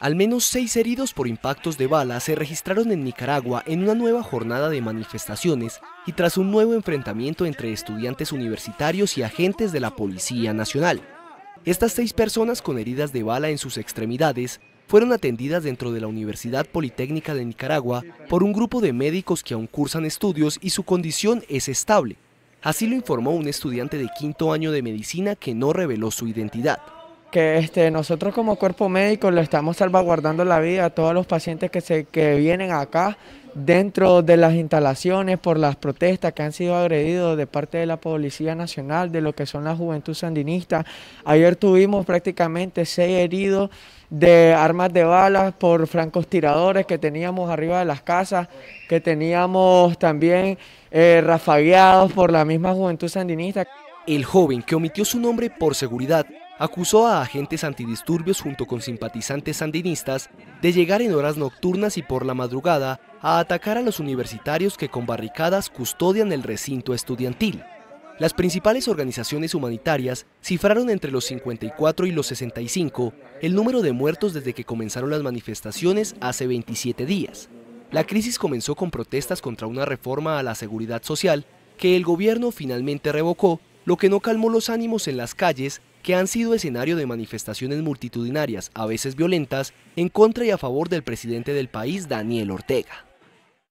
Al menos seis heridos por impactos de bala se registraron en Nicaragua en una nueva jornada de manifestaciones y tras un nuevo enfrentamiento entre estudiantes universitarios y agentes de la Policía Nacional. Estas seis personas con heridas de bala en sus extremidades fueron atendidas dentro de la Universidad Politécnica de Nicaragua por un grupo de médicos que aún cursan estudios y su condición es estable. Así lo informó un estudiante de quinto año de medicina que no reveló su identidad que este, nosotros como cuerpo médico le estamos salvaguardando la vida a todos los pacientes que, se, que vienen acá dentro de las instalaciones por las protestas que han sido agredidos de parte de la Policía Nacional, de lo que son la Juventud Sandinista. Ayer tuvimos prácticamente seis heridos de armas de balas por francotiradores que teníamos arriba de las casas, que teníamos también eh, rafagueados por la misma Juventud Sandinista. El joven que omitió su nombre por seguridad acusó a agentes antidisturbios junto con simpatizantes sandinistas de llegar en horas nocturnas y por la madrugada a atacar a los universitarios que con barricadas custodian el recinto estudiantil. Las principales organizaciones humanitarias cifraron entre los 54 y los 65 el número de muertos desde que comenzaron las manifestaciones hace 27 días. La crisis comenzó con protestas contra una reforma a la seguridad social que el gobierno finalmente revocó, lo que no calmó los ánimos en las calles que han sido escenario de manifestaciones multitudinarias, a veces violentas, en contra y a favor del presidente del país, Daniel Ortega.